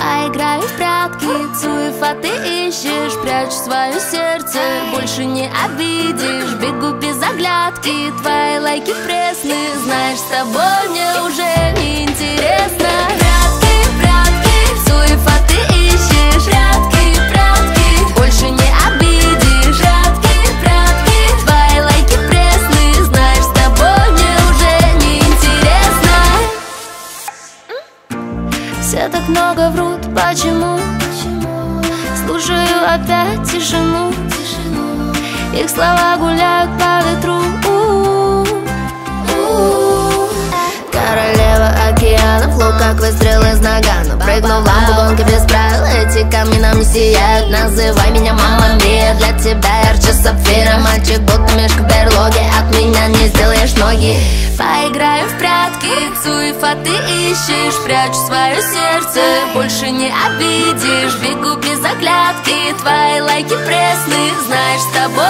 Поиграю в прятки, Цуев, а ты ищешь Прячь свое сердце, больше не обидишь Бегу без оглядки, твои лайки пресны Знаешь, с тобой мне уже так много врут, почему? Слушаю опять тишину. Их слова гуляют по ветру. Королева океанов, лук как выстрел из нагана Прыгну в лампу, гонки без правил, эти камни нам не сияют. Называй меня мама Мия, для тебя ярче сапфира Мальчик будто мешка в берлоге, от меня не сделаешь ноги Поиграем в прятки, Цуев, а ты ищешь Прячь свое сердце, больше не обидишь Бегу без оглядки, твои лайки пресны Знаешь, с тобой